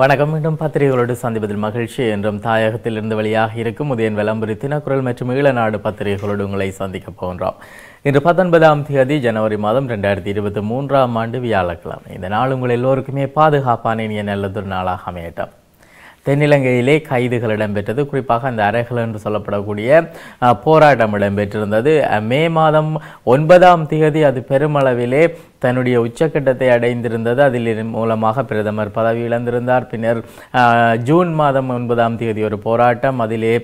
வணக்கம். மீண்டும் பத்திரிகைகளோடு சந்திப்பதில் மகிழ்ச்சி. என்றும் தாயகத்தில் இருந்து வெளியாக இருக்கும் உதயன் விளம்பரி தினக்குரல் மற்றும் ஈழநாடு பத்திரிகைகளோடு உங்களை சந்திக்கப் போகின்றோம். இன்று பத்தொன்பதாம் தேதி ஜனவரி மாதம் ரெண்டாயிரத்தி இருபத்தி மூன்றாம் ஆண்டு வியாழக்கிழமை. இந்த நாள் உங்கள் எல்லோருக்குமே பாதுகாப்பான இனிய நல்லதொரு நாளாக அமையட்டும். தென்னிலங்கையிலே கைதுகள் இடம்பெற்றது. குறிப்பாக அந்த அறைகள் என்று சொல்லப்படக்கூடிய போராட்டம் இடம்பெற்றிருந்தது. மே மாதம் ஒன்பதாம் தேதி அது பெருமளவிலே தன்னுடைய உச்சக்கட்டத்தை அடைந்திருந்தது. அதில் மூலமாக பிரதமர் பதவி இழந்திருந்தார். பின்னர் ஜூன் மாதம் ஒன்பதாம் தேதி ஒரு போராட்டம். அதிலே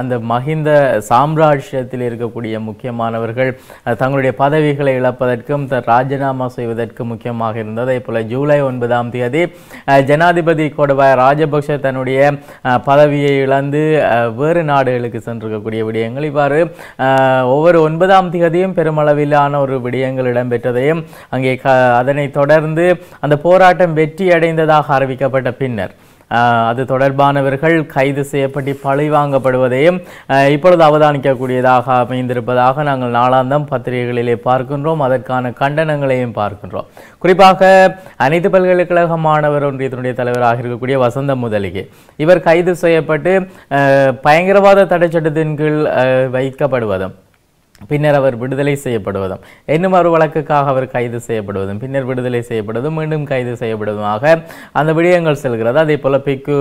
அந்த மஹிந்த சாம்ராஜ்யத்தில் இருக்கக்கூடிய முக்கியமானவர்கள் தங்களுடைய பதவிகளை இழப்பதற்கும் த- ராஜினாமா செய்வதற்கும் முக்கியமாக இருந்தது. போல ஜூலை ஒன்பதாம் தேதி ஜனாதிபதி கோடபாய ராஜபக்ஷ தன்னுடைய பதவியை இழந்து வேறு நாடுகளுக்கு சென்றிருக்கக்கூடிய விடயங்கள். இவ்வாறு ஒவ்வொரு ஒன்பதாம் தேதியும் பெருமளவிலான ஒரு விடயங்கள் இடம்பெற்றதை. நிலையம் அங்கே க அதனைத் தொடர்ந்து அந்த போராட்டம் வெற்றி அடைந்ததாக அறிவிக்கப்பட்ட பின்னர் அது தொடர்பானவர்கள் கைது செய்யப்பட்டு பழி வாங்கப்படுவதையும் இப்பொழுது அவதானிக்கக்கூடியதாக அமைந்திருப்பதாக நாங்கள் நாளாந்தம் பத்திரிகைகளிலே பார்க்கின்றோம். அதற்கான கண்டனங்களையும் பார்க்கின்றோம். குறிப்பாக அனைத்து பல்கலைக்கழக மாணவர் ஒன்றியத்தினுடைய தலைவராக இருக்கக்கூடிய வசந்த முதலிகே. இவர் கைது செய்யப்பட்டு பயங்கரவாத தடை சட்டத்தின் கீழ் அஹ், வைக்கப்படுவதும் பின்னர் அவர் விடுதலை செய்யப்படுவதும் இன்னும் ஒரு வழக்குக்காக அவர் கைது செய்யப்படுவதும் பின்னர் விடுதலை செய்யப்படுவதும் மீண்டும் கைது செய்யப்படுவதுமாக அந்த விடயங்கள் செல்கிறது. அதே போல பிக்கு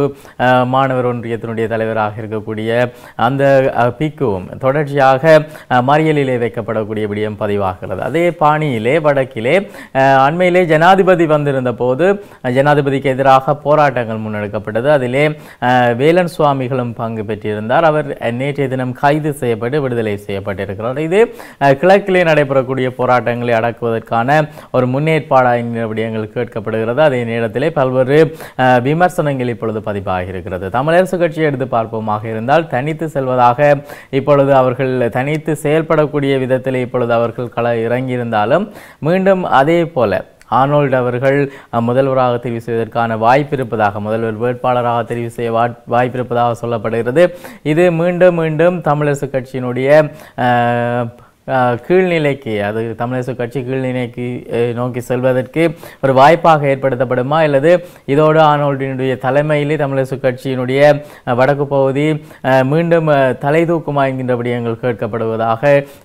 மாணவர் ஒன்றியத்தினுடைய தலைவராக இருக்கக்கூடிய அந்த பிக்குவும் தொடர்ச்சியாக மறியலிலே வைக்கப்படக்கூடிய விடயம் பதிவாகிறது. அதே பாணியிலே வடக்கிலே அண்மையிலே ஜனாதிபதி வந்திருந்த போது ஜனாதிபதிக்கு எதிராக போராட்டங்கள் முன்னெடுக்கப்பட்டது. அதிலே வேலன் சுவாமிகளும் பங்கு பெற்றிருந்தார். அவர் நேற்றைய தினம் கைது செய்யப்பட்டு விடுதலை செய்யப்பட்டிருக்கிறார். இது கிழக்கிலே நடைபெறக்கூடிய போராட்டங்களை அடக்குவதற்கான ஒரு முன்னேற்பாடாக என்கிற விடயங்கள் கேட்கப்படுகிறது. அதே நேரத்திலே பல்வேறு விமர்சனங்கள் இப்பொழுது பதிவாகி இருக்கிறது தமிழரசு கட்சியை எடுத்து பார்ப்போமாக இருந்தால் தனித்து செல்வதாக இப்பொழுது அவர்கள் தனித்து செயல்படக்கூடிய விதத்தில் இப்பொழுது அவர்கள் கள இறங்கியிருந்தாலும் மீண்டும் அதே போல ஆர்னோல்ட் அவர்கள் அஹ், முதல்வராக தெரிவு செய்வதற்கான வாய்ப்பு இருப்பதாக முதல்வர் வேட்பாளராக தெரிவு செய்ய வா- வாய்ப்பு இருப்பதாக சொல்லப்படுகிறது. இது மீண்டும் மீண்டும் தமிழரசு கட்சியினுடைய அஹ், கீழ்நிலைக்கு அது தமிழரசு கட்சி கீழ்நிலைக்கு நோக்கி செல்வதற்கு ஒரு வாய்ப்பாக ஏற்படுத்தப்படுமா? அல்லது இதோடு ஆனோல்டினுடைய தலைமையிலே தமிழரசு கட்சியினுடைய வடக்கு பகுதி மீண்டும் தலை தூக்குமா என்கின்ற விடயங்கள் கேட்கப்படுவதாக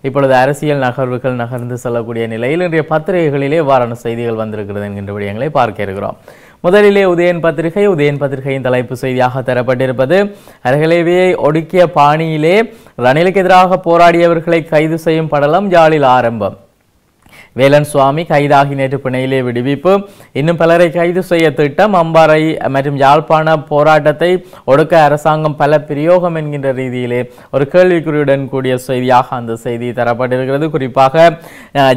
இப்பொழுது அரசியல் நகர்வுகள் நகர்ந்து செல்லக்கூடிய நிலையில் இன்றைய பத்திரிகைகளிலே வாரண செய்திகள் வந்திருக்கிறது என்கின்ற விடயங்களை பார்க்க இருக்கிறோம். முதலிலே உதயன் பத்திரிகை உதயன் பத்திரிகையின் தலைப்பு செய்தியாக தரப்பட்டிருப்பது. அருகலேவியை ஒடுக்கிய பாணியிலே ரணிலுக்கு எதிராக போராடியவர்களை கைது செய்யும் படலம் ஜாலில் ஆரம்பம். வேலன் சுவாமி கைதாகி நேற்று பிணையிலே விடுவிப்பு. இன்னும் பலரை கைது செய்ய திட்டம். அம்பாறை மற்றும் யாழ்ப்பாண போராட்டத்தை ஒடுக்க அரசாங்கம் பல பிரயோகம் என்கின்ற ரீதியிலே ஒரு கேள்விக்குறியுடன் கூடிய செய்தியாக அந்த செய்தி தரப்பட்டிருக்கிறது. குறிப்பாக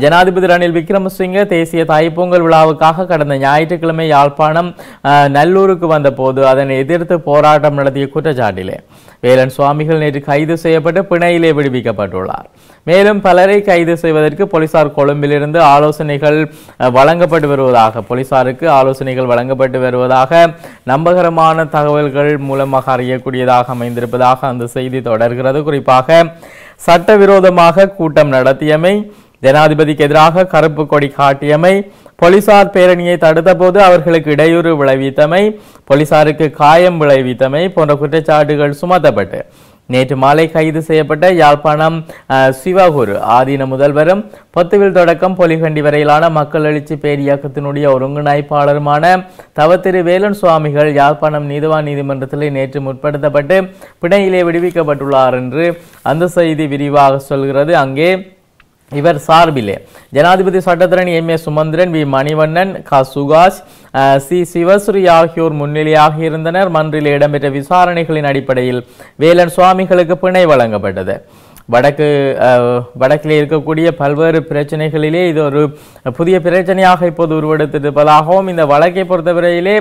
ஜனாதிபதி ரணில் விக்ரமசிங்க தேசிய தாய்ப்பொங்கல் விழாவுக்காக கடந்த ஞாயிற்றுக்கிழமை யாழ்ப்பாணம் நல்லூருக்கு வந்தபோது அதனை எதிர்த்து போராட்டம் நடத்திய குற்றச்சாட்டிலே வேலன் சுவாமிகள் நேற்று கைது செய்யப்பட்டு பிணையிலே விடுவிக்கப்பட்டுள்ளார். மேலும் பலரை கைது செய்வதற்கு போலீசார் கொழும்பிலிருந்து ஆலோசனைகள் வழங்கப்பட்டு வருவதாக போலீசாருக்கு ஆலோசனைகள் வழங்கப்பட்டு வருவதாக நம்பகரமான தகவல்கள் மூலமாக அறியக்கூடியதாக அமைந்திருப்பதாக அந்த செய்தி தொடர்கிறது. குறிப்பாக சட்டவிரோதமாக கூட்டம் நடத்தியமை ஜனாதிபதிக்கு எதிராக கருப்பு கொடி காட்டியமை போலீசார் பேரணியை தடுத்தபோது அவர்களுக்கு இடையூறு விளைவித்தமை போலீசாருக்கு காயம் விளைவித்தமை போன்ற குற்றச்சாட்டுகள் சுமத்தப்பட்டு நேற்று மாலை கைது செய்யப்பட்ட யாழ்ப்பாணம் சிவகுரு ஆதீன முதல்வரும் பொத்துவில் தொடக்கம் பொலிகண்டி வரையிலான மக்கள் எழுச்சி பேரியக்கத்தினுடைய ஒருங்கிணைப்பாளருமான தவத்திரு வேலன் சுவாமிகள் யாழ்ப்பாணம் நீதவான் நீதிமன்றத்தில் நேற்று முற்படுத்தப்பட்டு பிணையிலே விடுவிக்கப்பட்டுள்ளார் என்று அந்த செய்தி விரிவாக சொல்கிறது. அங்கே இவர் சார்பிலே. ஜனாதிபதி சட்டத்தரணி M. A. Sumanthiran V. Manivannan க. சுகாஷ் சி. சிவஸ்ரீ ஆகியோர் முன்னிலையாக இருந்தனர். மன்றில் இடம்பெற்ற விசாரணைகளின் அடிப்படையில் வேலன் சுவாமிகளுக்கு பிணை வழங்கப்பட்டது. வடக்கு வடக்கில் இருக்கக்கூடிய பல்வேறு பிரச்சனைகளிலே இது ஒரு புதிய பிரச்சனையாக இப்போது உருவெடுத்திருப்பதாகவும் இந்த வழக்கை பொறுத்தவரையிலே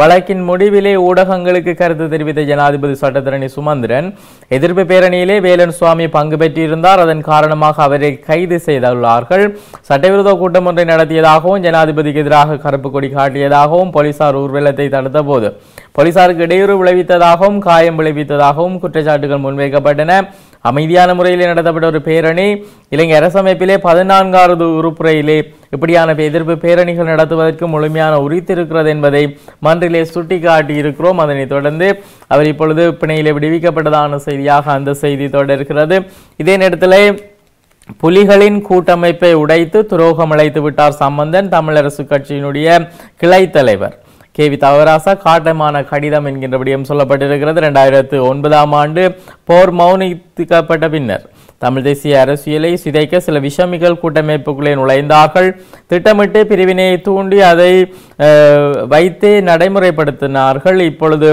வழக்கின் முடிவிலே ஊடகங்களுக்கு கருத்து தெரிவித்த ஜனாதிபதி சட்டத்தரணி சுமந்திரன் எதிர்ப்பு பேரணியிலே வேலன் சுவாமி பங்கு பெற்றிருந்தார். அதன் காரணமாக அவரை கைது செய்துள்ளார்கள். சட்டவிரோத கூட்டம் ஒன்றை நடத்தியதாகவும் ஜனாதிபதிக்கு எதிராக கருப்பு கொடி காட்டியதாகவும் போலீசார் ஊர்வலத்தை தடுத்த போது போலீசாருக்கு இடையூறு விளைவித்ததாகவும் காயம் விளைவித்ததாகவும் குற்றச்சாட்டுகள் முன்வைக்கப்பட்டன. அமைதியான முறையில் நடத்தப்பட்ட ஒரு பேரணி. இலங்கை அரசமைப்பிலே பதினான்காவது உறுப்புறையிலே இப்படியான எதிர்ப்பு பேரணிகள் நடத்துவதற்கு முழுமையான உரித்து இருக்கிறது என்பதை மன்றிலே சுட்டிக்காட்டி இருக்கிறோம் அதனை தொடர்ந்து அவர் இப்பொழுது பிணையிலே விடுவிக்கப்பட்டதான செய்தியாக அந்த செய்தி தொடர்கிறது. இதே நேரத்தில் புலிகளின் கூட்டமைப்பை உடைத்து துரோகம் அழைத்து விட்டார் சம்பந்தன் தமிழரசு கட்சியினுடைய கிளை தலைவர். கே வி தவராசா காட்டமான கடிதம் என்கின்ற விடயம் சொல்லப்பட்டிருக்கிறது. ரெண்டாயிரத்து ஒன்பதாம் ஆண்டு போர் மௌனிக்கப்பட்ட பின்னர். தமிழ் தேசிய அரசியலை சிதைக்க சில விஷமிகள் கூட்டமைப்புக்குள்ளே நுழைந்தார்கள். திட்டமிட்டு பிரிவினையை தூண்டி அதை வைத்தே நடைமுறைப்படுத்தினார்கள். இப்பொழுது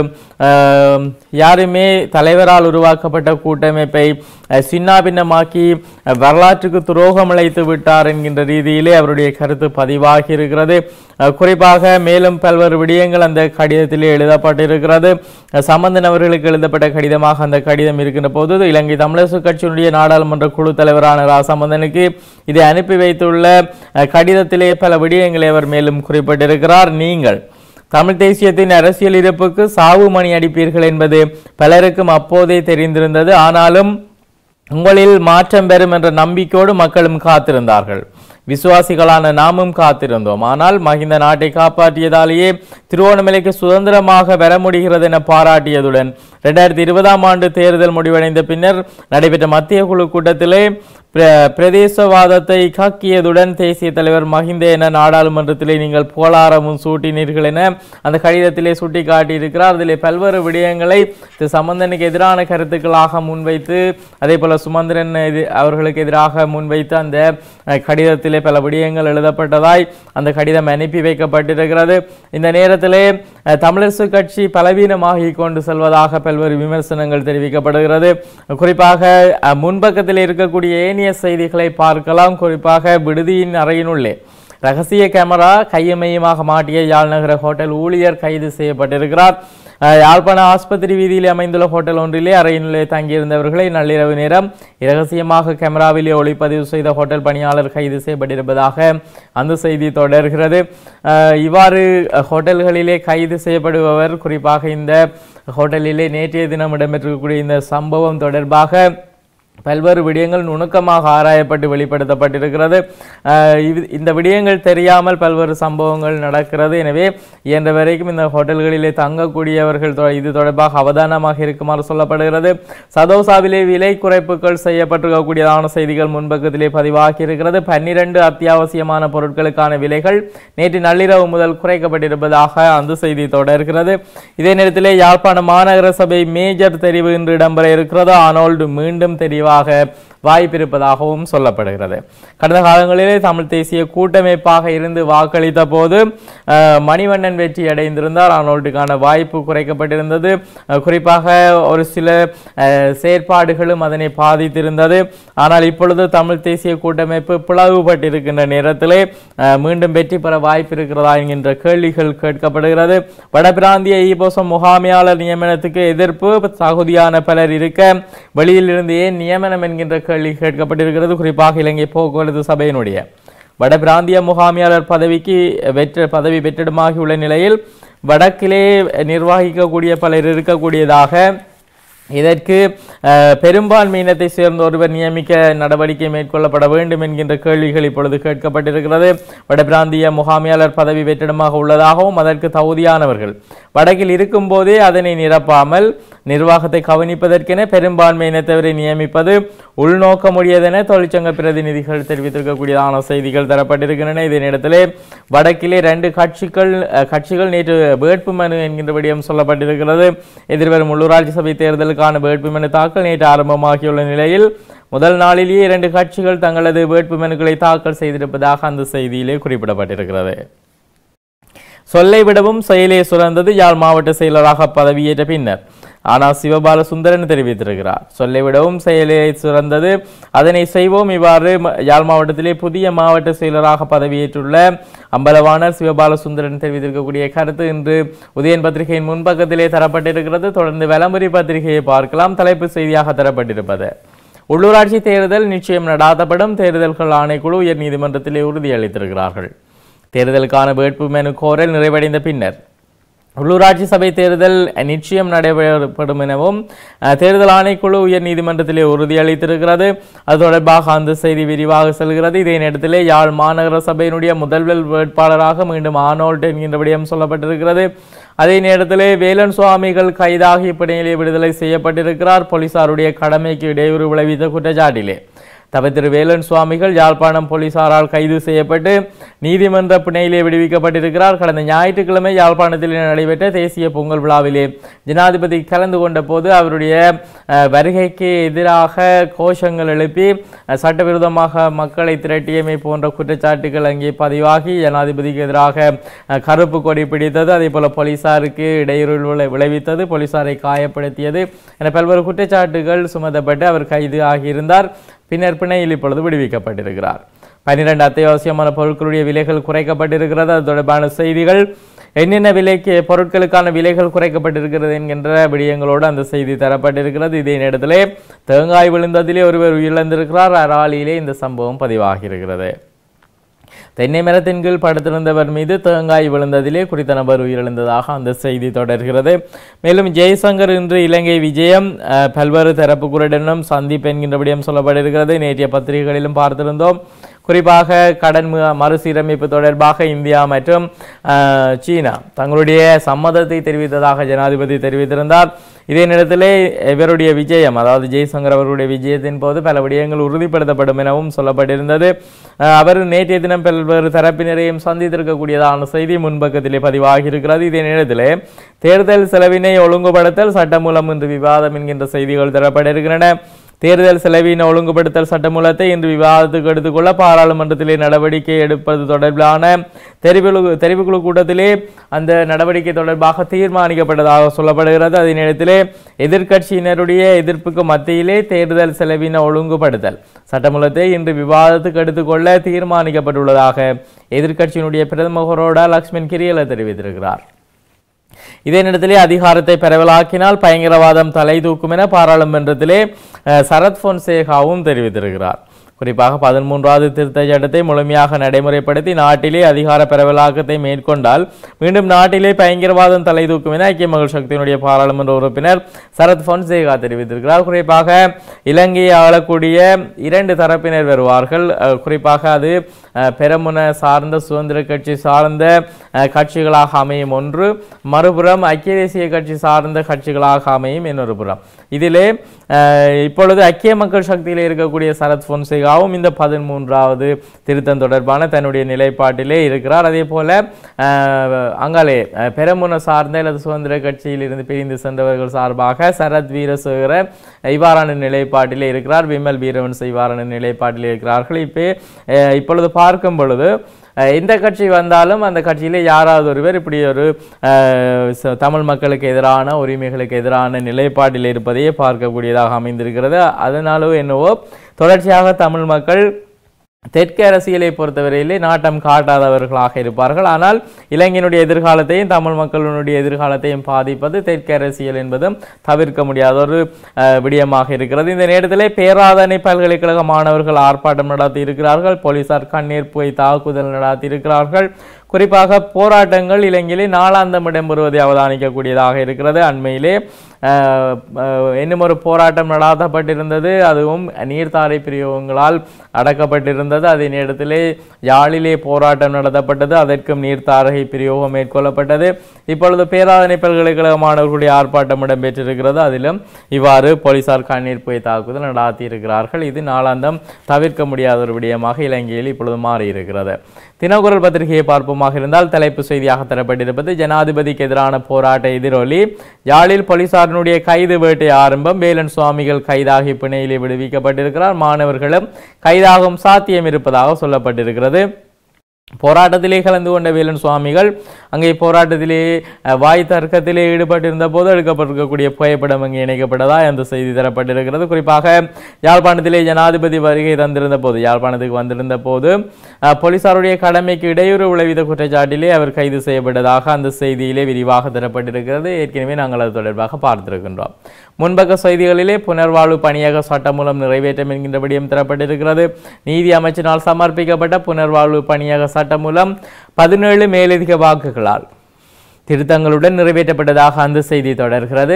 யாருமே தலைவரால் உருவாக்கப்பட்ட கூட்டமைப்பை சின்னாபின்னமாக்கி வரலாற்றுக்கு துரோகம் அழைத்து விட்டார் என்கின்ற ரீதியிலே அவருடைய கருத்து பதிவாகி இருக்கிறது. குறிப்பாக மேலும் பல்வேறு விடயங்கள் அந்த கடிதத்திலே எழுதப்பட்டிருக்கிறது. அஹ், சம்பந்தன் அவர்களுக்கு எழுதப்பட்ட கடிதமாக அந்த கடிதம் இருக்கின்ற போது இலங்கை தமிழரசு கட்சியினுடைய நாடாளுமன்ற குழு தலைவரான ரா சம்பந்தனுக்கு இதை அனுப்பி வைத்துள்ள கடிதத்திலே பல விடயங்களை அவர் மேலும் குறிப்பிட்டிருக்கிறார். நீங்கள் தமிழ் தேசியத்தின் அரசியல் இருப்புக்கு சாவு மணி அடிப்பீர்கள் என்பது பலருக்கும் அப்போதே தெரிந்திருந்தது. ஆனாலும் உங்களில் மாற்றம் பெறும் என்ற நம்பிக்கையோடு மக்களும் காத்திருந்தார்கள். விசுவாசிகளான நாமும் காத்திருந்தோம். ஆனால் மகிந்த நாட்டை காப்பாற்றியதாலேயே திருவோணமலைக்கு சுதந்திரமாக வர முடிகிறது என பாராட்டியதுடன் ரெண்டாயிரத்தி இருபதாம் ஆண்டு தேர்தல் முடிவடைந்த பின்னர் நடைபெற்ற மத்திய குழு கூட்டத்திலே பிர- பிரதேசவாதத்தை கக்கியதுடன் தேசிய தலைவர் மஹிந்த என நாடாளுமன்றத்திலே நீங்கள் புகழாரமும் சூட்டினீர்கள் என அந்த கடிதத்திலே சுட்டிக்காட்டியிருக்கிறார். அதிலே பல்வேறு விடயங்களை திரு சம்பந்தனுக்கு எதிரான கருத்துக்களாக முன்வைத்து அதே போல சுமந்திரன் அவர்களுக்கு எதிராக முன்வைத்து அந்த கடிதத்திலே பல விடயங்கள் எழுதப்பட்டதாய் அந்த கடிதம் அனுப்பி வைக்கப்பட்டிருக்கிறது. இந்த நேரத்திலே தமிழரசு கட்சி பலவீனமாகி கொண்டு செல்வதாக பல்வேறு விமர்சனங்கள் தெரிவிக்கப்படுகிறது. குறிப்பாக முன்பக்கத்தில் இருக்கக்கூடிய ஏனைய செய்திகளை பார்க்கலாம். குறிப்பாக விடுதியின் அறையினுள்ளே ரகசிய கேமரா கையமையமாக மாட்டிய யாழ்நகர ஹோட்டல் ஊழியர் கைது செய்யப்பட்டிருக்கிறார். யாழ்ப்பாண ஆஸ்பத்திரி வீதியில் அமைந்துள்ள ஹோட்டல் ஒன்றிலே அறையினுள்ளே தங்கியிருந்தவர்களை நள்ளிரவு நேரம் இரகசியமாக கேமராவிலே ஒளிப்பதிவு செய்த ஹோட்டல் பணியாளர் கைது செய்யப்பட்டிருப்பதாக அந்த செய்தி தொடர்கிறது. இவ்வாறு ஹோட்டல்களிலே கைது செய்யப்படுபவர் குறிப்பாக இந்த ஹோட்டலிலே நேற்றைய தினம் இடம்பெற்றிருக்கக்கூடிய இந்த சம்பவம் தொடர்பாக பல்வேறு விடயங்கள் நுணுக்கமாக ஆராயப்பட்டு வெளிப்படுத்தப்பட்டிருக்கிறது. இந்த விடயங்கள் தெரியாமல் பல்வேறு சம்பவங்கள் நடக்கிறது. எனவே இயன்ற வரைக்கும் இந்த ஹோட்டல்களிலே தங்கக்கூடியவர்கள் இது தொடர்பாக அவதானமாக இருக்குமாறு சொல்லப்படுகிறது. சதோசாவிலே விலை குறைப்புகள் செய்யப்பட்டிருக்கக்கூடியதான செய்திகள் முன்பக்கத்திலே பதிவாகி இருக்கிறது பன்னிரண்டு அத்தியாவசியமான பொருட்களுக்கான விலைகள் நேற்று நள்ளிரவு முதல் குறைக்கப்பட்டிருப்பதாக அந்த செய்தி தொடர்கிறது. இதே நேரத்திலே யாழ்ப்பாண மாநகர சபை மேஜர் தெரிவு இன்று இடம்பெற இருக்கிறது. ஆனோல்டு மீண்டும் जवाब है। வாய்ப்பிருப்பதாகவும் சொல்லப்படுகிறது. கடந்த காலங்களிலே தமிழ் தேசிய கூட்டமைப்பாக இருந்து வாக்களித்த போது மணிவண்ணன் வெற்றி அடைந்திருந்தார். ஆனோல்டுக்கான வாய்ப்பு குறைக்கப்பட்டிருந்தது. குறிப்பாக ஒரு சில செயற்பாடுகளும் அதனை பாதித்திருந்தது. ஆனால் இப்பொழுது தமிழ் தேசிய கூட்டமைப்பு பிளவுபட்டிருக்கின்ற நேரத்திலே மீண்டும் வெற்றி பெற வாய்ப்பு இருக்கிறதா என்கின்ற கேள்விகள் கேட்கப்படுகிறது. வடபிராந்திய ஈபோசம் முகாமையாளர் நியமனத்துக்கு எதிர்ப்பு தகுதியான பலர் இருக்க வெளியில் இருந்து ஏன் நியமனம் என்கின்ற கேள்வி கேட்கப்பட்டிருக்கிறது. குறிப்பாக இலங்கை போக்குவரத்து சபையினுடைய வடபிராந்திய முகாமியாளர் பதவிக்கு வெற்ற பதவி வெற்றிடமாகியுள்ள நிலையில் வடக்கிலே நிர்வகிக்கக்கூடிய பலர் இருக்கக்கூடியதாக இதற்கு அஹ், பெரும்பான்மையினத்தை சேர்ந்த ஒருவர் நியமிக்க நடவடிக்கை மேற்கொள்ளப்பட வேண்டும் என்கின்ற கேள்விகள் இப்பொழுது கேட்கப்பட்டிருக்கிறது. வடபிராந்திய முகாமியாளர் பதவி வெற்றிடமாக உள்ளதாகவும் அதற்கு தகுதியானவர்கள் வடக்கில் இருக்கும்போதே அதனை நிரப்பாமல் நிர்வாகத்தை கவனிப்பதற்கென பெரும்பான்மையினத்தவரை நியமிப்பது உள்நோக்கமுடையதென தொழிற்சங்க பிரதிநிதிகள் தெரிவித்திருக்கக்கூடியதான செய்திகள் தரப்பட்டிருக்கின்றன. இதனிடத்திலே வடக்கிலே ரெண்டு கட்சிகள் அஹ், கட்சிகள் நேற்று வேட்புமனு என்கின்ற என்கின்றபடியும் சொல்லப்பட்டிருக்கிறது. எதிர்வரும் உள்ளூராட்சி சபை தேர்தலுக்கான வேட்புமனு தாக்கல் நேற்று ஆரம்பமாகியுள்ள நிலையில் முதல் நாளிலேயே இரண்டு கட்சிகள் தங்களது வேட்புமனுக்களை தாக்கல் செய்திருப்பதாக அந்த செய்தியிலே குறிப்பிடப்பட்டிருக்கிறது. சொல்லை விடவும் செயலே சுரந்தது யாழ் மாவட்ட செயலராக பதவியேற்ற பின்னர் ஆனால் சிவபால சுந்தரன் தெரிவித்திருக்கிறார். சொல்லிவிடவும் செயலே சிறந்தது. அதனை செய்வோம் இவ்வாறு. யாழ் மாவட்டத்திலே புதிய மாவட்ட செயலராக பதவியேற்றுள்ள அம்பலவாணர் சிவபால சுந்தரன் தெரிவித்திருக்கக்கூடிய கருத்து இன்று உதயன் பத்திரிகையின் முன்பக்கத்திலே தரப்பட்டிருக்கிறது. தொடர்ந்து விளம்பரி பத்திரிகையை பார்க்கலாம். தலைப்பு செய்தியாக தரப்பட்டிருப்பது. உள்ளூராட்சி தேர்தல் நிச்சயம் நடாத்தப்படும். தேர்தல்கள் ஆணைக்குழு உயர் நீதிமன்றத்திலே உறுதியளித்திருக்கிறார்கள். தேர்தலுக்கான வேட்புமனு கோரல் நிறைவடைந்த பின்னர் உள்ளூராட்சி சபை தேர்தல் நிச்சயம் நடைபெறப்படும் எனவும் தேர்தல் ஆணைக்குழு உயர் நீதிமன்றத்திலே உறுதியளித்திருக்கிறது. அது தொடர்பாக அந்த செய்தி விரிவாக செல்கிறது. இதே நேரத்திலே யாழ் மாநகர சபையினுடைய முதல்வர் வேட்பாளராக மீண்டும் ஆனோல்ட் என்கின்ற விடயம் சொல்லப்பட்டிருக்கிறது. அதே நேரத்திலே வேலன் சுவாமிகள் கைதாகி பிணையிலே விடுதலை செய்யப்பட்டிருக்கிறார். போலீசாருடைய கடமைக்கு இடையூறு விளைவித்த குற்றச்சாட்டிலே. தவ திரு வேலன் சுவாமிகள் யாழ்ப்பாணம் போலீசாரால் கைது செய்யப்பட்டு நீதிமன்ற பிணையிலே விடுவிக்கப்பட்டிருக்கிறார். கடந்த ஞாயிற்றுக்கிழமை யாழ்ப்பாணத்தில் நடைபெற்ற தேசிய பொங்கல் விழாவிலே ஜனாதிபதி கலந்து கொண்ட போது அவருடைய வருகைக்கு எதிராக கோஷங்கள் எழுப்பி சட்டவிரோதமாக மக்களை திரட்டியமை போன்ற குற்றச்சாட்டுகள் அங்கே பதிவாகி ஜனாதிபதிக்கு எதிராக கருப்பு கொடி பிடித்தது அதே போல போலீசாருக்கு இடையூறு விளைவித்தது போலீசாரை காயப்படுத்தியது என பல்வேறு குற்றச்சாட்டுகள் சுமத்தப்பட்டு அவர் கைது ஆகியிருந்தார். பின்னர் பிணையில் இப்பொழுது விடுவிக்கப்பட்டிருக்கிறார். பன்னிரண்டு அத்தியாவசியமான பொருட்களுடைய விலைகள் குறைக்கப்பட்டிருக்கிறது. அது தொடர்பான செய்திகள் என்னென்ன விலைக்கு பொருட்களுக்கான விலைகள் குறைக்கப்பட்டிருக்கிறது என்கின்ற விடயங்களோடு அந்த செய்தி தரப்பட்டிருக்கிறது. இதே நேரத்திலே தேங்காய் விழுந்ததிலே ஒருவர் உயிரிழந்திருக்கிறார். அராலியிலே இந்த சம்பவம் பதிவாகியிருக்கிறது. தென்னை மரத்தின் கீழ் படுத்திருந்தவர் மீது தேங்காய் விழுந்ததிலே குறித்த நபர் உயிரிழந்ததாக அந்த செய்தி தொடர்கிறது. மேலும் ஜெய்சங்கர் இன்று இலங்கை விஜயம் அஹ், பல்வேறு தரப்புகளுடனும் சந்திப்பு என்கின்ற விடயம் சொல்லப்பட்டிருக்கிறது நேற்றைய பத்திரிகைகளிலும் பார்த்திருந்தோம். குறிப்பாக கடன் மறுசீரமைப்பு தொடர்பாக இந்தியா மற்றும் சீனா தங்களுடைய சம்மதத்தை தெரிவித்ததாக ஜனாதிபதி தெரிவித்திருந்தார். இதே நேரத்திலே இவருடைய விஜயம் அதாவது ஜெய்சங்கர் அவர்களுடைய விஜயத்தின் போது பல விடயங்கள் உறுதிப்படுத்தப்படும் எனவும் சொல்லப்பட்டிருந்தது. அவர் நேற்றைய தினம் பல்வேறு தரப்பினரையும் சந்தித்திருக்கக்கூடியதான செய்தி முன்பக்கத்திலே பதிவாகி இருக்கிறது இதே நேரத்திலே தேர்தல் செலவினை ஒழுங்குபடுத்தல் சட்டமூலம் இன்று விவாதம் என்கின்ற செய்திகள் தரப்பட்டிருக்கின்றன. தேர்தல் செலவின ஒழுங்குபடுத்தல் சட்டமூலத்தை இன்று விவாதத்துக்கு எடுத்துக்கொள்ள பாராளுமன்றத்திலே நடவடிக்கை எடுப்பது தொடர்பிலான தெரிவுக்குழு தெரிவுக்குழு கூட்டத்திலே அந்த நடவடிக்கை தொடர்பாக தீர்மானிக்கப்பட்டதாக சொல்லப்படுகிறது. அதே நேரத்திலே எதிர்க்கட்சியினருடைய எதிர்ப்புக்கு மத்தியிலே தேர்தல் செலவின ஒழுங்குபடுத்தல் சட்டமூலத்தை இன்று விவாதத்துக்கு எடுத்துக்கொள்ள தீர்மானிக்கப்பட்டுள்ளதாக எதிர்க்கட்சியினுடைய பிரதமகரோட லக்ஷ்மண் கிரியல தெரிவித்திருக்கிறார். இதே நேரத்திலே அதிகாரத்தை பரவலாக்கினால் பயங்கரவாதம் தலை தூக்கும் என பாராளுமன்றத்திலே சரத் பொன்சேகாவும் தெரிவித்திருக்கிறார். குறிப்பாக பதிமூன்றாவது திருத்த சட்டத்தை முழுமையாக நடைமுறைப்படுத்தி நாட்டிலே அதிகார பரவலாக்கத்தை மேற்கொண்டால் மீண்டும் நாட்டிலே பயங்கரவாதம் தலை தூக்கும் என ஐக்கிய மகள் சக்தியினுடைய பாராளுமன்ற உறுப்பினர் சரத் பொன்சேகா தெரிவித்திருக்கிறார். குறிப்பாக இலங்கையை ஆளக்கூடிய இரண்டு தரப்பினர் வருவார்கள். குறிப்பாக அது பெரமுன சார்ந்த சுதந்திர கட்சி சார்ந்த கட்சிகளாக அமையும் ஒன்று மறுபுறம் ஐக்கிய தேசிய கட்சி சார்ந்த கட்சிகளாக அமையும் இன்னொரு புறம். இதிலே இப்பொழுது ஐக்கிய மக்கள் சக்தியில் இருக்கக்கூடிய சரத் பொன்சேகாவும் இந்த பதிமூன்றாவது திருத்தம் தொடர்பான தன்னுடைய நிலைப்பாட்டிலே இருக்கிறார். அதே போல அங்காலே அஹ், பெரமுன சார்ந்த அல்லது சுதந்திர கட்சியில் இருந்து பிரிந்து சென்றவர்கள் சார்பாக சரத் வீரசேகர இவ்வாறான நிலைப்பாட்டிலே இருக்கிறார். விமல் வீரவன்ச இவ்வாறான நிலைப்பாட்டிலே இருக்கிறார்கள். இப்போ இப்பொழுது பார்க்கும் பொழுது இந்த எந்த கட்சி வந்தாலும் அந்த கட்சியில் யாராவது ஒருவர் இப்படி ஒரு அஹ், தமிழ் மக்களுக்கு எதிரான உரிமைகளுக்கு எதிரான நிலைப்பாட்டில் இருப்பதையே பார்க்கக்கூடியதாக அமைந்திருக்கிறது. அதனாலோ என்னவோ தொடர்ச்சியாக தமிழ் மக்கள் தெற்கு அரசியலை பொறுத்தவரையிலே நாட்டம் காட்டாதவர்களாக இருப்பார்கள். ஆனால் இலங்கையினுடைய எதிர்காலத்தையும் தமிழ் மக்களினுடைய எதிர்காலத்தையும் பாதிப்பது தெற்கு அரசியல் என்பதும் தவிர்க்க முடியாத ஒரு விடயமாக இருக்கிறது. இந்த நேரத்திலே பேராதனை பல்கலைக்கழக மாணவர்கள் ஆர்ப்பாட்டம் நடத்தி இருக்கிறார்கள் போலீசார் கண்ணீர் புகை தாக்குதல் நடத்தி இருக்கிறார்கள் குறிப்பாக போராட்டங்கள் இலங்கையிலே நாளாந்தம் இடம்பெறுவதை அவதானிக்கக்கூடியதாக இருக்கிறது. அண்மையிலே இன்னும் ஒரு போராட்டம் நடாத்தப்பட்டிருந்தது. அதுவும் நீர்த்தாரை பிரயோகங்களால் அடக்கப்பட்டிருந்தது. அதே நேரத்திலே யாழிலே போராட்டம் நடத்தப்பட்டது. அதற்கும் நீர்த்தாரகை பிரயோகம் மேற்கொள்ளப்பட்டது. இப்பொழுது பேராதனை பல்கலைக்கழக மாணவர்களுடைய ஆர்ப்பாட்டம் இடம்பெற்றிருக்கிறது. அதிலும் இவ்வாறு போலீசார் கண்ணீர் புகை தாக்குதல் நடாத்தி இருக்கிறார்கள் இது நாளாந்தம் தவிர்க்க முடியாத ஒரு விடயமாக இலங்கையில் இப்பொழுது மாறியிருக்கிறது. தினகுரல் பத்திரிகையை பார்ப்போமாக இருந்தால் தலைப்பு செய்தியாக தரப்பட்டிருப்பது ஜனாதிபதிக்கு எதிரான போராட்ட எதிரொலி. யாழில் போலீசாரினுடைய கைது வேட்டை ஆரம்பம். வேலன் சுவாமிகள் கைதாகி பிணையிலே விடுவிக்கப்பட்டிருக்கிறார். மாணவர்களும் கைதாகும் சாத்தியம் இருப்பதாக சொல்லப்பட்டிருக்கிறது. போராட்டத்திலே கலந்து கொண்ட வேலன் சுவாமிகள் அங்கே போராட்டத்திலே வாய் தர்க்கத்திலே ஈடுபட்டிருந்த போது எடுக்கப்பட்டிருக்கக்கூடிய புகைப்படம் அங்கே இணைக்கப்பட்டதா அந்த செய்தி தரப்பட்டிருக்கிறது. குறிப்பாக யாழ்ப்பாணத்திலே ஜனாதிபதி வருகை தந்திருந்த போது யாழ்ப்பாணத்துக்கு வந்திருந்த போது போலீசாருடைய கடமைக்கு இடையூறு விளைவித்த குற்றச்சாட்டிலே அவர் கைது செய்யப்பட்டதாக அந்த செய்தியிலே விரிவாக தரப்பட்டிருக்கிறது. ஏற்கனவே நாங்கள் அது தொடர்பாக பார்த்திருக்கின்றோம். முன்பக்க செய்திகளிலே புனர்வாழ்வு பணியக சட்டம் மூலம் நிறைவேற்றம் என்கின்ற விடயம் தரப்பட்டிருக்கிறது நீதி அமைச்சினால் சமர்ப்பிக்கப்பட்ட புனர்வாழ்வு பணியக சட்டம் மூலம் பதினேழு மேலதிக வாக்குகளால். திருத்தங்களுடன் நிறைவேற்றப்பட்டதாக அந்த செய்தி தொடர்கிறது.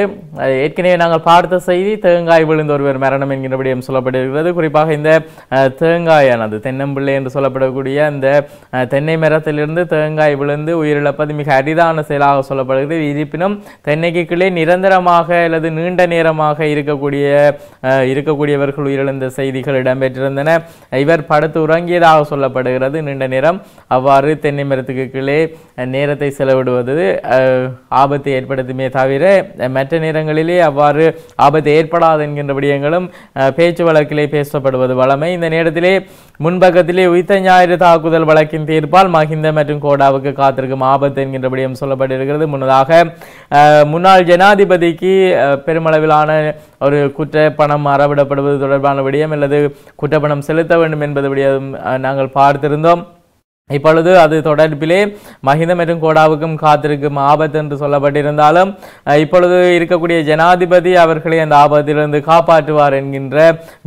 ஏற்கனவே நாங்கள் பார்த்த செய்தி தேங்காய் விழுந்த ஒருவர் மரணம் என்கிற விடயம் சொல்லப்பட்டிருக்கிறது குறிப்பாக இந்த தேங்காயானது தென்னம்பிள்ளை என்று சொல்லப்படக்கூடிய அந்த தென்னை மரத்திலிருந்து தேங்காய் விழுந்து உயிரிழப்பது மிக அரிதான செயலாக சொல்லப்படுகிறது. இருப்பினும் தென்னைக்கு கீழே நிரந்தரமாக அல்லது நீண்ட நேரமாக இருக்கக்கூடிய இருக்கக்கூடியவர்கள் உயிரிழந்த செய்திகள் இடம்பெற்றிருந்தன. இவர் படுத்து உறங்கியதாக சொல்லப்படுகிறது. நீண்ட நேரம் அவ்வாறு தென்னை மரத்துக்கு கீழே நேரத்தை செலவிடுவது ஆபத்தை ஏற்படுத்துமே தவிர மற்ற நேரங்களிலே அவ்வாறு ஆபத்து ஏற்படாது என்கின்ற விடயங்களும் பேச்சு வழக்கிலே பேசப்படுவது வழமை. இந்த நேரத்திலே முன்பக்கத்திலே உயிர்த்த ஞாயிறு தாக்குதல் வழக்கின் தீர்ப்பால் மஹிந்த மற்றும் கோடாவுக்கு காத்திருக்கும் ஆபத்து என்கின்ற விடயம் சொல்லப்பட்டிருக்கிறது. முன்னதாக முன்னாள் ஜனாதிபதிக்கு பெருமளவிலான ஒரு குற்ற பணம் அறவிடப்படுவது தொடர்பான விடயம் அல்லது குற்றப்பணம் செலுத்த வேண்டும் என்பது விடயம் நாங்கள் பார்த்திருந்தோம். இப்பொழுது அது தொடர்பிலே மஹிந்த மற்றும் கோடாவுக்கும் காத்திருக்கும் ஆபத்து என்று சொல்லப்பட்டிருந்தாலும் இப்பொழுது இருக்கக்கூடிய ஜனாதிபதி அவர்களை அந்த ஆபத்திலிருந்து காப்பாற்றுவார் என்கின்ற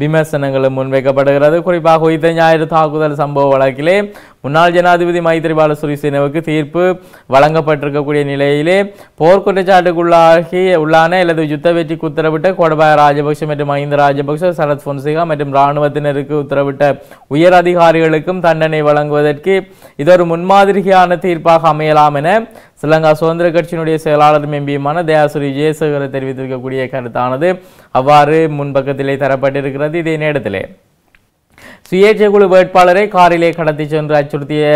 விமர்சனங்களும் முன்வைக்கப்படுகிறது. குறிப்பாக உயிர் ஞாயிறு தாக்குதல் சம்பவ வழக்கிலே முன்னாள் ஜனாதிபதி மைத்திரிபால சிறிசேனவுக்கு தீர்ப்பு வழங்கப்பட்டிருக்கக்கூடிய நிலையிலே போர்க்குற்றச்சாட்டுக்குள்ளாகி உள்ளான அல்லது யுத்த வெற்றிக்கு உத்தரவிட்ட கோடபாய ராஜபக்ஷ மற்றும் மஹிந்த ராஜபக்ஷ சரத் பொன்சிகா மற்றும் இராணுவத்தினருக்கு உத்தரவிட்ட உயர் அதிகாரிகளுக்கும் தண்டனை வழங்குவதற்கு இது ஒரு முன்மாதிரியான தீர்ப்பாக அமையலாம் என ஸ்ரீலங்கா சுதந்திர கட்சியினுடைய செயலாளர் எம்பியுமான தயாசுரி ஜெயசேகர தெரிவித்திருக்கக்கூடிய கருத்தானது. அவ்வாறு முன்பக்கத்திலே தரப்பட்டிருக்கிறது. இதே நேரத்திலே சுயேட்சை குழு வேட்பாளரை காரிலே கடத்தி சென்று அச்சுறுத்திய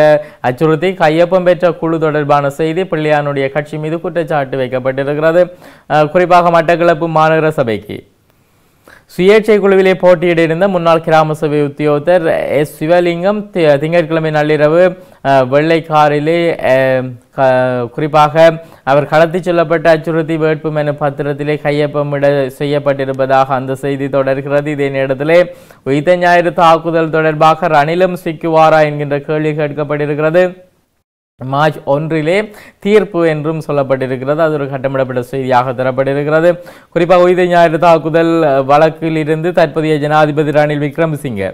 அச்சுறுத்தி கையொப்பம் பெற்ற குழு தொடர்பான செய்தி பிள்ளையானுடைய கட்சி மீது குற்றச்சாட்டு வைக்கப்பட்டிருக்கிறது. குறிப்பாக மட்டக்களப்பு மாநகர சபைக்கு சுயேட்சை குழுவிலே போட்டியிட இருந்த முன்னாள் கிராம சபை உத்தியோகத்தர் எஸ் சிவலிங்கம் தி- திங்கட்கிழமை நள்ளிரவு வெள்ளை காரிலே க- குறிப்பாக அவர் கடத்தி செல்லப்பட்ட அச்சுறுத்தி வேட்பு மனு பத்திரத்திலே கையொப்பமிட செய்யப்பட்டிருப்பதாக அந்த செய்தி தொடர்கிறது. இதே நேரத்திலே உயிர்த்த ஞாயிறு தாக்குதல் தொடர்பாக ரணிலும் சிக்குவாரா என்கின்ற கேள்வி கேட்கப்பட்டிருக்கிறது. மார்ச் ஒன்றிலே தீர்ப்பு என்றும் சொல்லப்பட்டிருக்கிறது. அது ஒரு கட்டமிடப்பட்ட செய்தியாக தரப்பட்டிருக்கிறது. குறிப்பாக உயிர் ஞாயிறு தாக்குதல் வழக்கில் இருந்து தற்போதைய ஜனாதிபதி ரணில் விக்ரமசிங்கே.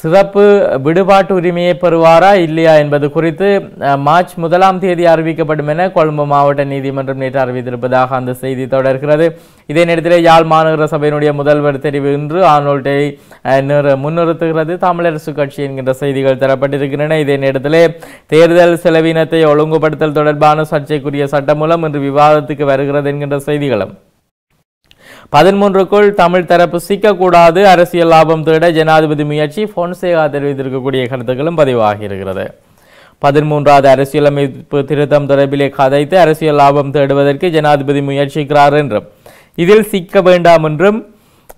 சிறப்பு விடுபாட்டு உரிமையை பெறுவாரா இல்லையா என்பது குறித்து மார்ச் முதலாம் தேதி அறிவிக்கப்படும் என கொழும்பு மாவட்ட நீதிமன்றம் நேற்று அறிவித்திருப்பதாக அந்த செய்தி தொடர்கிறது. இதே நேரத்தில் யாழ் மாநகர சபையினுடைய முதல்வர் தெரிவு இன்று ஆனோல்ட்டை முன்னிறுத்துகிறது. தமிழரசு கட்சி என்கின்ற செய்திகள் தரப்பட்டிருக்கின்றன. இதே நேரத்தில் தேர்தல் செலவினத்தை ஒழுங்குபடுத்தல் தொடர்பான சர்ச்சைக்குரிய சட்டமூலம் இன்று விவாதத்துக்கு வருகிறது என்கின்ற செய்திகளும். பதிமூன்றுக்குள் தமிழ் தரப்பு சிக்கக்கூடாது. அரசியல் லாபம் தேட ஜனாதிபதி முயற்சி பொன்சேகா தெரிவித்திருக்கக்கூடிய கருத்துக்களும் பதிவாகி இருக்கிறது பதிமூன்றாவது அரசியலமைப்பு திருத்தம் தொடர்பிலே கதைத்து அரசியல் லாபம் தேடுவதற்கு ஜனாதிபதி முயற்சிக்கிறார் என்றும் இதில் சிக்க வேண்டாம் என்றும்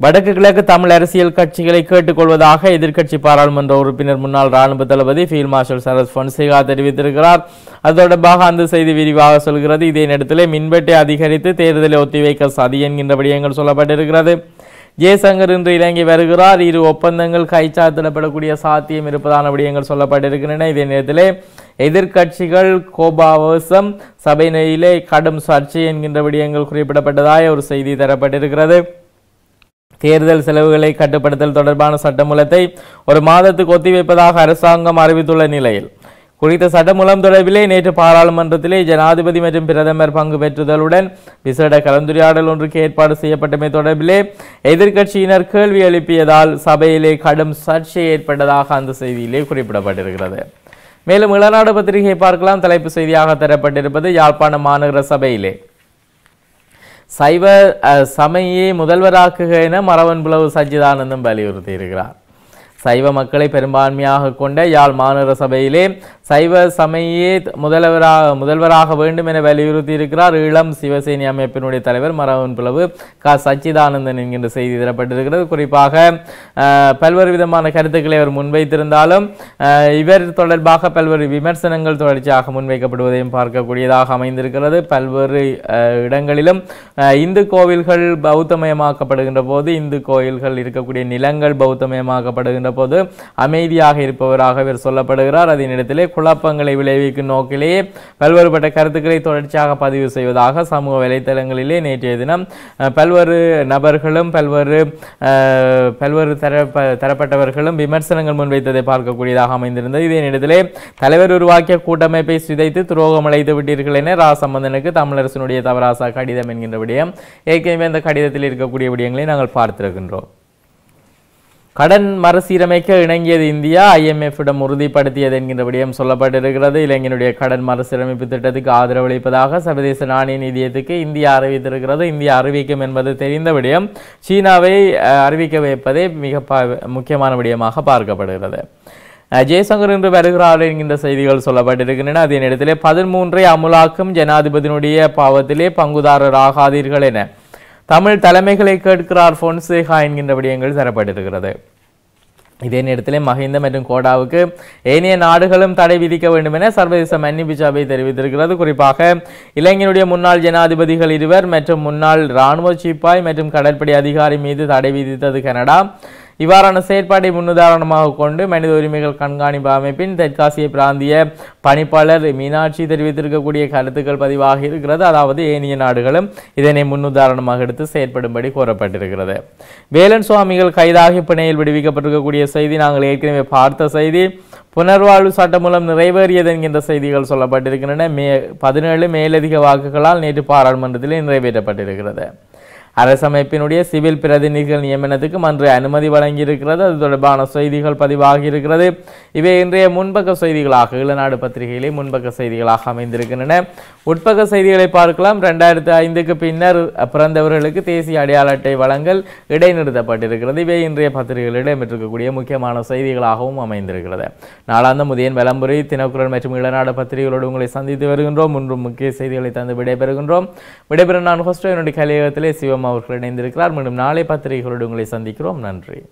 வடக்கு கிழக்கு தமிழ் அரசியல் கட்சிகளை கேட்டுக்கொள்வதாக எதிர்க்கட்சி பாராளுமன்ற உறுப்பினர் முன்னாள் ராணுவ தளபதி ஃபீல்ட் மார்ஷல் சரத் பொன்சேகா தெரிவித்திருக்கிறார். அது தொடர்பாக அந்த செய்தி விரிவாக சொல்கிறது. இதே நேரத்தில் மின்வெட்டை அதிகரித்து தேர்தலை ஒத்திவைக்க சதி என்கின்ற விடயங்கள் சொல்லப்பட்டிருக்கிறது. ஜெய்சங்கர் இன்று இலங்கை வருகிறார். இரு ஒப்பந்தங்கள் கைச்சாத்திடப்படக்கூடிய சாத்தியம் இருப்பதான விடயங்கள் சொல்லப்பட்டிருக்கின்றன. இதே நேரத்திலே எதிர்க்கட்சிகள் கோபாவசம் சபையிலே கடும் சர்ச்சை என்கின்ற விடயங்கள் குறிப்பிடப்பட்டதாய் ஒரு செய்தி தரப்பட்டிருக்கிறது. தேர்தல் செலவுகளை கட்டுப்படுத்தல் தொடர்பான சட்டமூலத்தை ஒரு மாதத்துக்கு ஒத்திவைப்பதாக அரசாங்கம் அறிவித்துள்ள நிலையில் குறித்த சட்டமூலம் தொடர்பிலே நேற்று பாராளுமன்றத்திலே ஜனாதிபதி மற்றும் பிரதமர் பங்கு பெற்றுதலுடன் விசேட கலந்துரையாடல் ஒன்றுக்கு ஏற்பாடு செய்யப்பட்டமை தொடர்பிலே எதிர்க்கட்சியினர் கேள்வி எழுப்பியதால் சபையிலே கடும் சர்ச்சை ஏற்பட்டதாக அந்த செய்தியிலே குறிப்பிடப்பட்டிருக்கிறது. மேலும் இளநாடு பத்திரிகை பார்க்கலாம். தலைப்பு செய்தியாக தரப்பட்டிருப்பது யாழ்ப்பாண மாநகர சபையிலே. சைவ அஹ், சமயே முதல்வராக்குக என மரவன் புலவு சச்சிதானந்தம் வலியுறுத்தியிருக்கிறார். சைவ மக்களை பெரும்பான்மையாக கொண்ட யாழ் மாநகர சபையிலே சைவ சமயே முதல்வராக முதல்வராக வேண்டும் என வலியுறுத்தி இருக்கிறார் இளம் சிவசேனி அமைப்பினுடைய தலைவர் மரவன் பிளவு க. சச்சிதானந்தன் என்கின்ற செய்தி தரப்பட்டிருக்கிறது. குறிப்பாக பல்வேறு விதமான கருத்துக்களை அவர் முன்வைத்திருந்தாலும் இவர் தொடர்பாக பல்வேறு விமர்சனங்கள் தொடர்ச்சியாக முன்வைக்கப்படுவதையும் பார்க்கக்கூடியதாக அமைந்திருக்கிறது. பல்வேறு இடங்களிலும் இந்து கோவில்கள் பௌத்தமயமாக்கப்படுகின்ற போது இந்து கோயில்கள் இருக்கக்கூடிய நிலங்கள் பௌத்தமயமாக்கப்படுகின்ற போது அமைதியாக இருப்பவராக இவர் சொல்லப்படுகிறார். அதே நேரத்திலே குழப்பங்களை விளைவிக்கும் நோக்கிலேயே பல்வேறுபட்ட கருத்துக்களை தொடர்ச்சியாக பதிவு செய்வதாக சமூக வலைத்தளங்களிலே நேற்றைய தினம் அஹ், பல்வேறு நபர்களும் பல்வேறு பல்வேறு தரப்ப தரப்பட்டவர்களும் விமர்சனங்கள் முன்வைத்ததை பார்க்கக்கூடியதாக அமைந்திருந்தது. இதே நேரத்திலே தலைவர் உருவாக்கிய கூட்டமைப்பை சிதைத்து துரோகம் அழைத்து விட்டீர்கள் என ரா சம்பந்தனுக்கு தமிழரசனுடைய தவராசா கடிதம் என்கின்ற விடயம். ஏற்கனவே அந்த கடிதத்தில் இருக்கக்கூடிய விடயங்களை நாங்கள் பார்த்திருக்கின்றோம். கடன் மறுசீரமைக்க இணங்கியது இந்தியா. ஐஎம்எஃப்பிடம் உறுதிப்படுத்தியது என்கின்ற விடயம் சொல்லப்பட்டிருக்கிறது. இலங்கையினுடைய கடன் மறுசீரமைப்பு திட்டத்துக்கு ஆதரவளிப்பதாக சர்வதேச நாணய நிதியத்துக்கு இந்தியா அறிவித்திருக்கிறது. இந்தியா அறிவிக்கும் என்பது தெரிந்த விடயம். சீனாவை அறிவிக்க வைப்பதே மிக ப- முக்கியமான விடயமாக பார்க்கப்படுகிறது. ஜெய்சங்கர் என்று வருகிறார் என்கின்ற செய்திகள் சொல்லப்பட்டிருக்கின்றன. அதே நேரத்திலே பதிமூன்றை அமுலாக்கும் ஜனாதிபதியினுடைய பாவத்திலே பங்குதாரர் ஆகாதீர்கள் என தமிழ் தலைமைகளை கேட்கிறார் பொன்சேகா என்கின்ற விடயங்கள் தரப்பட்டிருக்கிறது. இதே நேரத்திலே மஹிந்த மற்றும் கோடாவுக்கு ஏனைய நாடுகளும் தடை விதிக்க வேண்டும் என சர்வதேச மன்னிப்பு சபை தெரிவித்திருக்கிறது. குறிப்பாக இலங்கையினுடைய முன்னாள் ஜனாதிபதிகள் இருவர் மற்றும் முன்னாள் இராணுவ சிப்பாய் மற்றும் கடற்படை அதிகாரி மீது தடை விதித்தது கனடா. இவ்வாறான செயற்பாட்டை முன்னுதாரணமாக கொண்டு மனித உரிமைகள் கண்காணிப்பு அமைப்பின் தெற்காசிய பிராந்திய பணிப்பாளர் மீனாட்சி தெரிவித்திருக்கக்கூடிய கருத்துக்கள் பதிவாகி இருக்கிறது. அதாவது ஏனைய நாடுகளும் இதனை முன்னுதாரணமாக எடுத்து செயற்படும்படி கோரப்பட்டிருக்கிறது. வேலன் சுவாமிகள் கைதாகி பிணையில் விடுவிக்கப்பட்டிருக்கக்கூடிய செய்தி நாங்கள் ஏற்கனவே பார்த்த செய்தி. புனர்வாழ்வு சட்டம் மூலம் நிறைவேறியது என்கின்ற செய்திகள் சொல்லப்பட்டிருக்கின்றன. மே பதினேழு மேலதிக வாக்குகளால் நேற்று பாராளுமன்றத்தில் நிறைவேற்றப்பட்டிருக்கிறது. அரசமைப்பினுடைய சிவில் பிரதிநிதிகள் நியமனத்துக்கு அன்று அனுமதி வழங்கியிருக்கிறது. அது தொடர்பான செய்திகள் பதிவாகி இருக்கிறது இவை இன்றைய முன்பக்க செய்திகளாக இளநாடு பத்திரிகையிலே முன்பக்க செய்திகளாக அமைந்திருக்கின்றன. உட்பக்க செய்திகளை பார்க்கலாம். ரெண்டாயிரத்து ஐந்துக்கு பின்னர் பிறந்தவர்களுக்கு தேசிய அடையாள அட்டை வழங்கல் இடைநிறுத்தப்பட்டிருக்கிறது. இவை இன்றைய பத்திரிகைகளில் இடம்பெற்றிருக்கக்கூடிய முக்கியமான செய்திகளாகவும் அமைந்திருக்கிறது. நாளாந்த முதியன் விளம்பரி தினக்குரல் மற்றும் இளநாடு பத்திரிகைகளோடு உங்களை சந்தித்து வருகின்றோம். முன்றும் முக்கிய செய்திகளை தந்து விடைபெறுகின்றோம். விடைபெறும் நான் ஹோஸ்டோ என்னுடைய கலையகத்திலே சிவம் அவர்கள் இணைந்திருக்கிறார். மீண்டும் நாளை பத்திரிகைகளோடு உங்களை சந்திக்கிறோம். நன்றி.